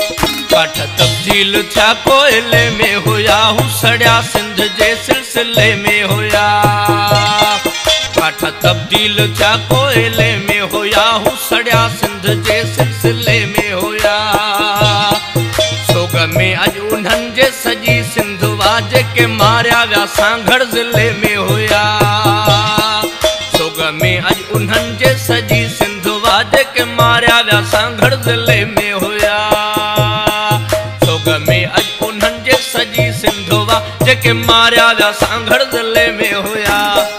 काठ तब्दील थिया कोयले में हुया सिंध जे सिलसिले में हुया। तब्दील थिया कोयले में हुया सिंध जे सिलसिले में हुया। सोग में अॼु उन्हनि जे सॼी सिंधवा जेके मारिया विया सांगड़ ज़िले में हुया। सोग में अॼु उन्हनि जे सॼी सिंधवा जेके मारिया विया सांगड़ ज़िले में जेके मारिया विया सांगड़ ज़िले में हुया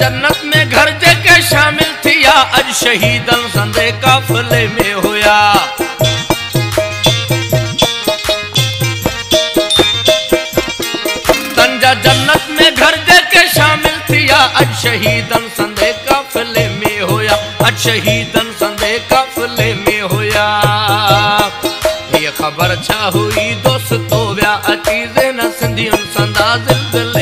जन्नत में घर जेके शामिल थिया अज शहीदन संदे काफिले में हुया। तंजा जन्नत में घर जेके शामिल थिया अज शहीदन संदे काफिले में होया। अज शहीदन संदे काफिले में होया। ये खबर छा हुई, दोस्तों, व्या अची ज़ेन सिंधियुनि संदा ज़िलज़िले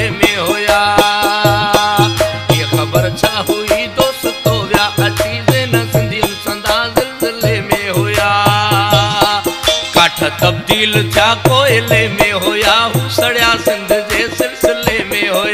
तब्दील जा कोयले में होया सड़िया सिंध जे सिलसिले में हुया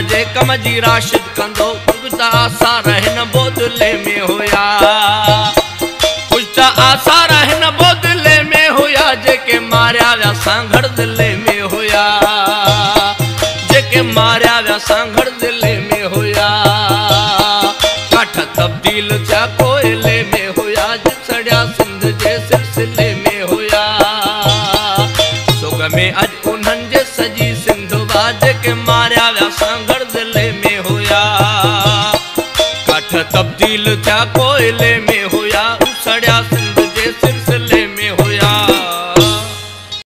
मज़े कम जी राशिद कंदो कुछ त आसार हिन बोतले में हुया। कुछ त आसार हिन बोतले में हुया, जेके मारिया विया सांगड़ दिले में हुया। जेके मारिया विया सांगड़ दिले में हुया। काठ तब्दील थिया कोयले में हुया जे सड़िया सिंध जे सिलसिले में हुया। सुग में अॼु उन्हनि जे सॼी सिंधवा जेके मारिया विया सांगड़ तब्दील क्या कोयले में होया? सड़िया